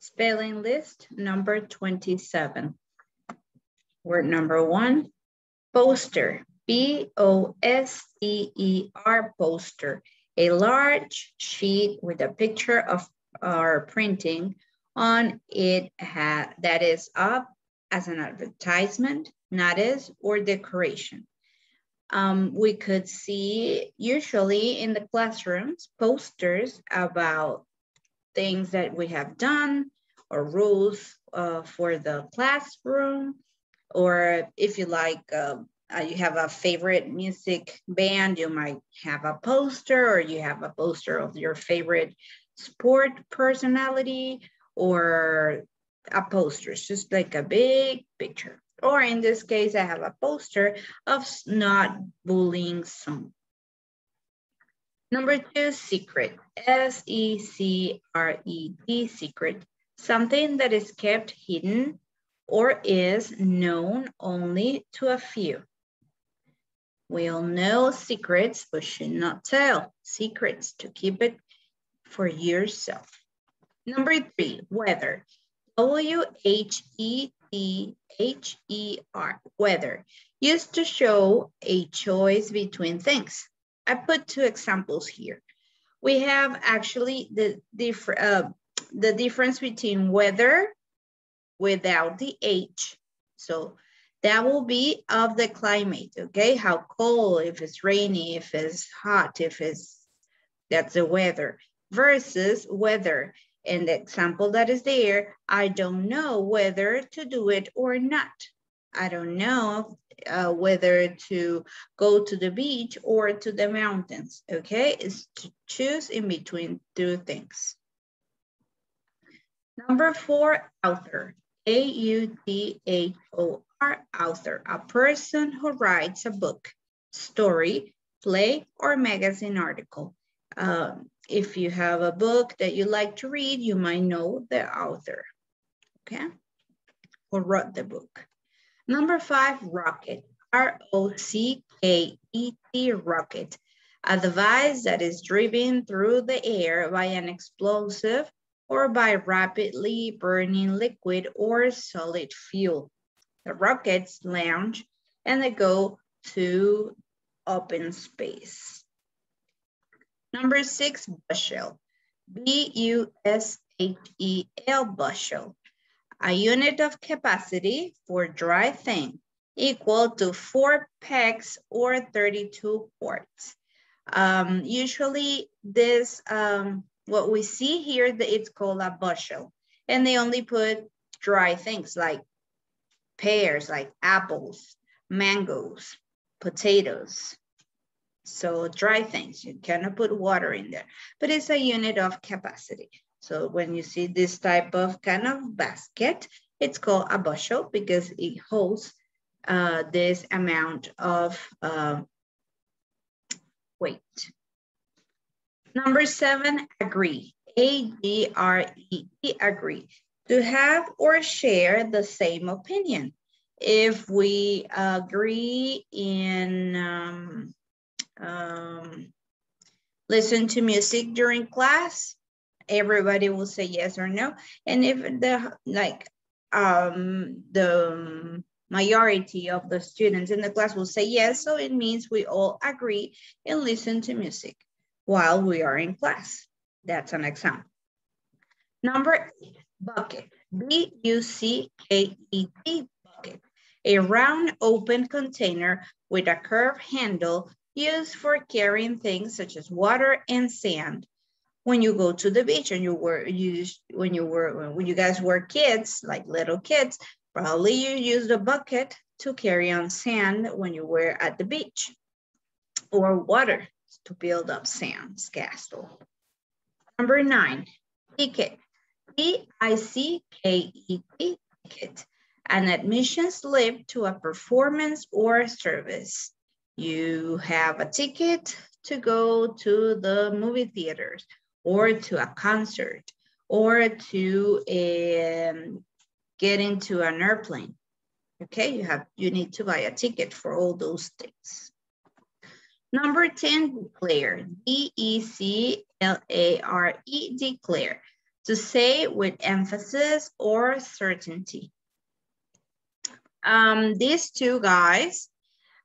Spelling list number 27. Word number one, poster, B-O-S-T-E-R, poster. A large sheet with a picture of our printing on it that is up as an advertisement, notice, or decoration. Um, we could see usually in the classrooms posters about things that we have done or rules uh, for the classroom, or if you like, uh, uh, you have a favorite music band, you might have a poster or you have a poster of your favorite sport personality or a poster. It's just like a big picture. Or in this case, I have a poster of not bullying someone. Number two, secret. S-E-C-R-E-D, secret. Something that is kept hidden or is known only to a few. We all know secrets, but should not tell. Secrets to keep it for yourself. Number three, weather. W-H-E-T-H-E-R, weather. Used to show a choice between things. I put two examples here. We have actually the, uh, the difference between weather without the H. So that will be of the climate, okay? How cold, if it's rainy, if it's hot, if it's, that's the weather. Versus weather. In the example that is there, I don't know whether to do it or not. I don't know uh, whether to go to the beach or to the mountains, okay? It's to choose in between two things. Number four, author. A-U-T-H-O-R, author. A person who writes a book, story, play, or magazine article. Um, if you have a book that you like to read, you might know the author, okay? Who wrote the book. Number five, rocket. R-O-C-K-E-T, rocket. A device that is driven through the air by an explosive or by rapidly burning liquid or solid fuel. The rockets launch and they go to open space. Number six, bushel. B-U-S-H-E-L, bushel a unit of capacity for dry thing equal to four pecks or 32 quarts. Um, usually this, um, what we see here, it's called a bushel. And they only put dry things like pears, like apples, mangoes, potatoes. So dry things, you cannot put water in there, but it's a unit of capacity. So when you see this type of kind of basket, it's called a bushel because it holds uh, this amount of uh, weight. Number seven, agree. A-G-R-E-E, agree. To have or share the same opinion. If we agree in um, um, listen to music during class, everybody will say yes or no. And if the like um, the majority of the students in the class will say yes, so it means we all agree and listen to music while we are in class. That's an example. Number eight, bucket. B-U-C-K-E-T, bucket. A round open container with a curved handle used for carrying things such as water and sand when you go to the beach and you were you when you were when you guys were kids like little kids probably you used a bucket to carry on sand when you were at the beach or water to build up sand's castle number nine ticket. T-i-c-k-e-t ticket. An admission slip to a performance or a service. You have a ticket to go to the movie theaters or to a concert or to um, get into an airplane. Okay, you have you need to buy a ticket for all those things. Number 10, declare. D-E-C-L-A-R-E, declare. to say with emphasis or certainty. Um, these two guys,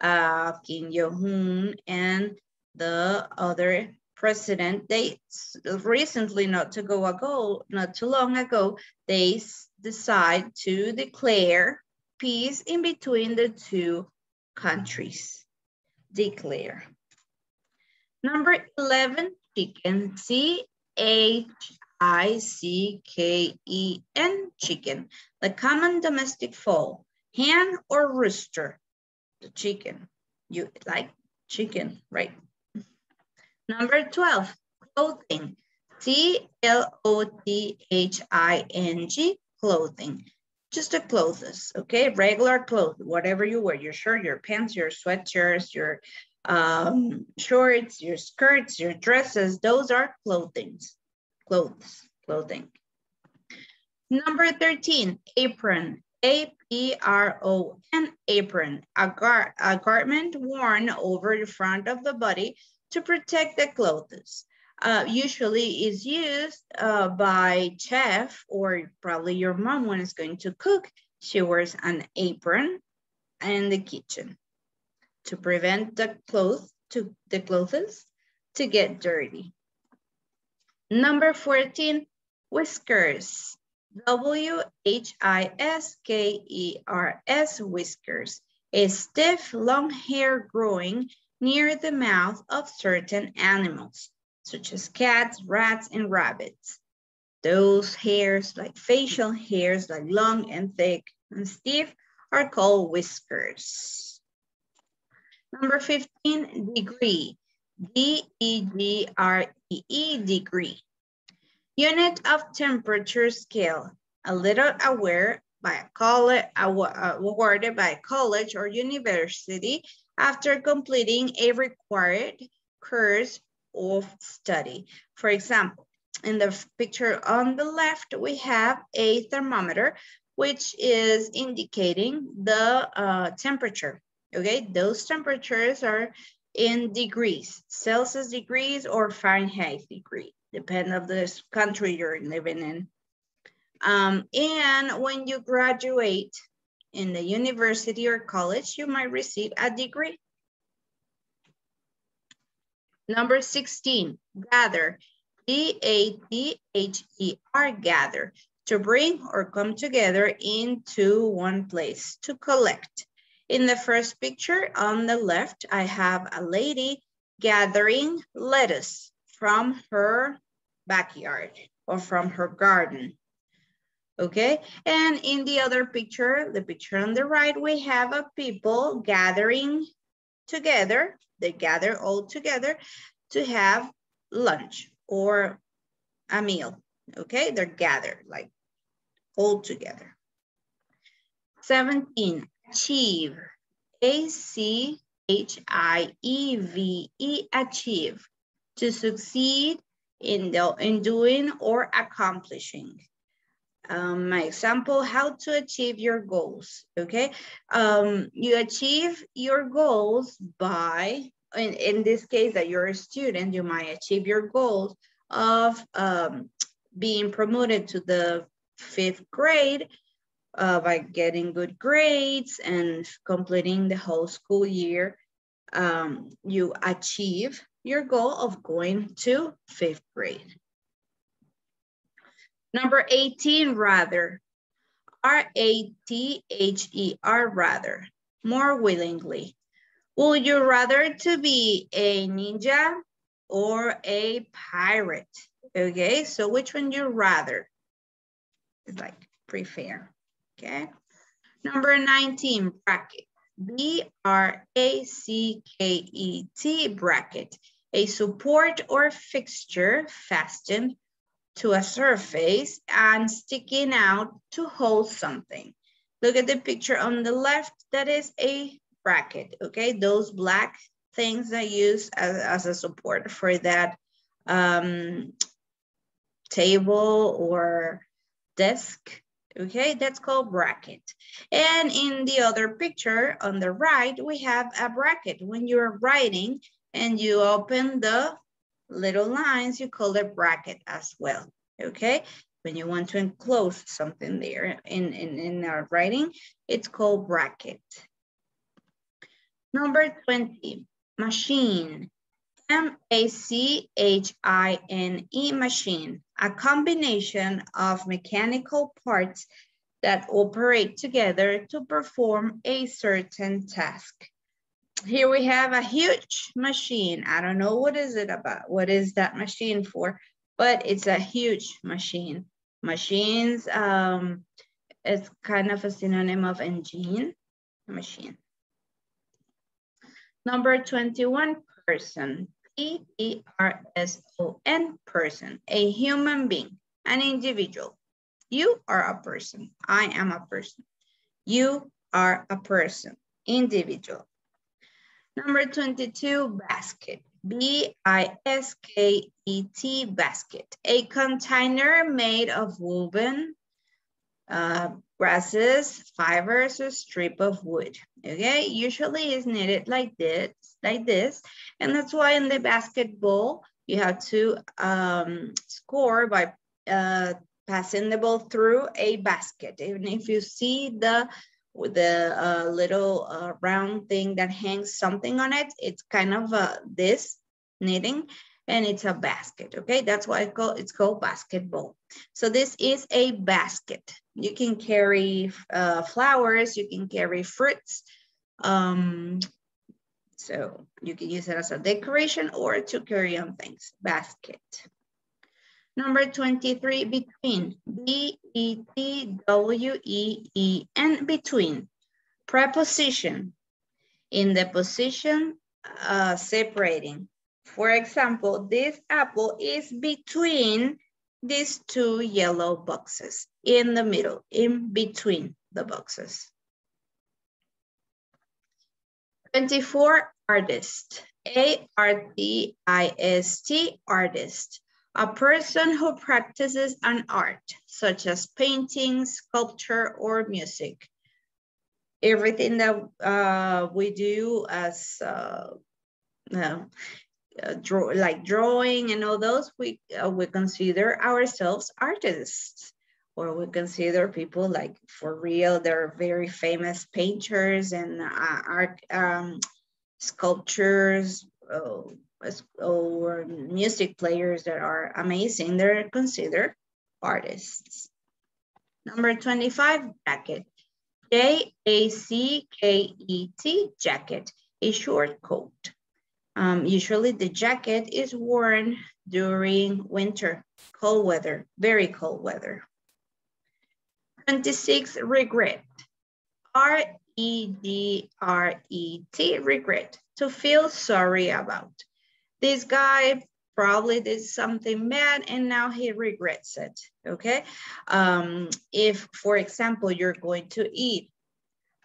uh, Kim Jong-un and the other president, they recently, not to go ago, not too long ago, they decide to declare peace in between the two countries. Declare. Number 11, chicken. C-H-I-C-K-E-N, chicken. The common domestic fowl, hen or rooster? The chicken. You like chicken, right? Number 12, clothing. C-L-O-T-H-I-N-G, clothing. Just the clothes, okay? Regular clothes, whatever you wear, your shirt, your pants, your sweatshirts, your um, shorts, your skirts, your dresses, those are clothing, clothes, clothing. Number 13, apron, A-P-R-O-N, apron, a, gar a garment worn over the front of the body to protect the clothes. Uh, usually is used uh, by chef or probably your mom when it's going to cook. She wears an apron in the kitchen to prevent the clothes to the clothes to get dirty. Number 14, whiskers. W-H-I-S-K-E-R-S, whiskers. A stiff, long hair growing near the mouth of certain animals, such as cats, rats, and rabbits. Those hairs, like facial hairs, like long and thick and stiff, are called whiskers. Number 15, degree. D-E-G-R-E-E, -E, degree. Unit of temperature scale. A little aware by a college, awarded by a college or university after completing a required course of study. For example, in the picture on the left, we have a thermometer, which is indicating the uh, temperature okay? Those temperatures are in degrees, Celsius degrees or Fahrenheit degree, depend of the country you're living in. Um, and when you graduate in the university or college, you might receive a degree. Number 16, gather, G-A-T-H-E-R, gather, to bring or come together into one place, to collect. In the first picture on the left, I have a lady gathering lettuce from her backyard or from her garden. Okay, and in the other picture, the picture on the right, we have a people gathering together. They gather all together to have lunch or a meal. Okay, they're gathered like all together. 17, achieve. A-C-H-I-E-V-E, -E, achieve. To succeed in, the, in doing or accomplishing. Um, my example, how to achieve your goals, okay? Um, you achieve your goals by, in, in this case that you're a student, you might achieve your goals of um, being promoted to the fifth grade uh, by getting good grades and completing the whole school year, um, you achieve your goal of going to fifth grade. Number 18, rather. R-A-T-H-E-R, rather. More willingly. Would you rather to be a ninja or a pirate? Okay, so which one you rather? It's like prefer okay? Number 19, bracket. B-R-A-C-K-E-T, bracket. A support or fixture fastened to a surface and sticking out to hold something. Look at the picture on the left, that is a bracket, okay? Those black things I use as, as a support for that um, table or desk Okay, that's called bracket. And in the other picture on the right, we have a bracket. When you're writing and you open the little lines, you call it bracket as well. okay? When you want to enclose something there in, in, in our writing, it's called bracket. Number 20, machine. M-A-C-H-I-N-E, machine, a combination of mechanical parts that operate together to perform a certain task. Here we have a huge machine. I don't know what is it about. What is that machine for? But it's a huge machine. Machines, um, it's kind of a synonym of engine, machine. Number 21, person. P-E-R-S-O-N, person, a human being, an individual. You are a person. I am a person. You are a person, individual. Number 22, basket. B-I-S-K-E-T, basket. A container made of woven uh, grasses, fibers, or strip of wood. Okay, usually it's knitted like this, like this. And that's why in the basketball, you have to um, score by uh, passing the ball through a basket. Even if you see the the uh, little uh, round thing that hangs something on it, it's kind of uh, this knitting and it's a basket, okay? That's why call, it's called basketball. So this is a basket. You can carry uh, flowers, you can carry fruits. Um, so you can use it as a decoration or to carry on things, basket. Number 23, between, B-E-T-W-E-E-N, between. Preposition, in the position uh, separating for example, this apple is between these two yellow boxes, in the middle, in between the boxes. 24, artist, A-R-T-I-S-T, artist. A person who practices an art, such as painting, sculpture, or music. Everything that uh, we do as uh, uh, draw like drawing and all those, we uh, we consider ourselves artists, or we consider people like for real. They're very famous painters and uh, art um, sculptures uh, or music players that are amazing. They're considered artists. Number 25, jacket. J-A-C-K-E-T, jacket, a short coat. Um, usually the jacket is worn during winter, cold weather, very cold weather. 26, regret. R-E-D-R-E-T, regret, to feel sorry about. This guy probably did something bad and now he regrets it, okay? Um, if, for example, you're going to eat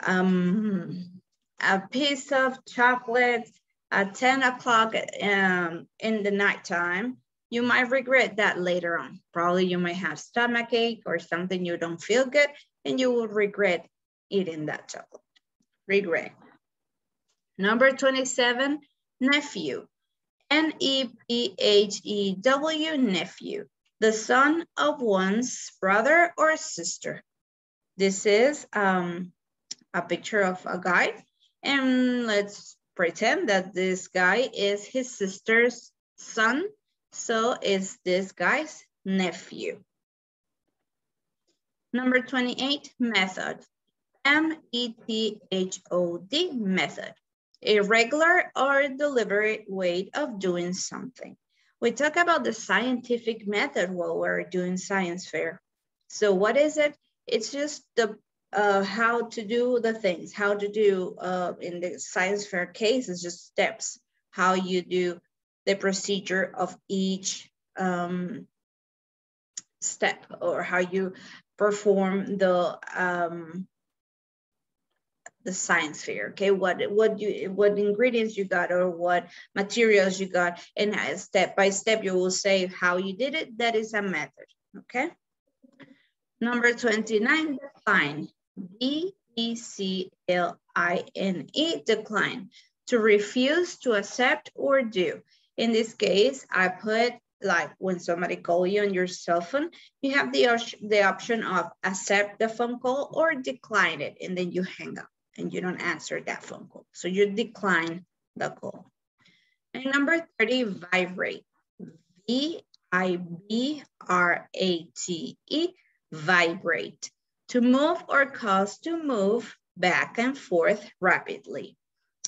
um, a piece of chocolate at 10 o'clock um, in the nighttime, you might regret that later on. Probably you might have stomach ache or something you don't feel good and you will regret eating that chocolate. Regret. Number 27, nephew. N-E-P-H-E-W, nephew. The son of one's brother or sister. This is um, a picture of a guy. And let's pretend that this guy is his sister's son. So is this guy's nephew. Number 28, method. M-E-T-H-O-D, method. A regular or deliberate way of doing something. We talk about the scientific method while we're doing science fair. So what is it? It's just the uh, how to do the things, how to do uh, in the science fair case is just steps, how you do the procedure of each um, step or how you perform the um, the science fair okay? What what you what ingredients you got or what materials you got and step by step you will say how you did it. That is a method okay? Number 29 define D-E-C-L-I-N-E, decline, to refuse to accept or do. In this case, I put like when somebody call you on your cell phone, you have the, the option of accept the phone call or decline it, and then you hang up and you don't answer that phone call. So you decline the call. And number 30, vibrate. V-I-B-R-A-T-E, vibrate. To move or cause to move back and forth rapidly.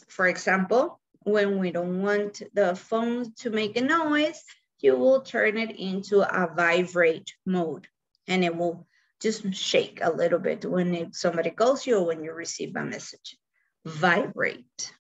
For example, when we don't want the phone to make a noise, you will turn it into a vibrate mode and it will just shake a little bit when it, somebody calls you or when you receive a message. Vibrate.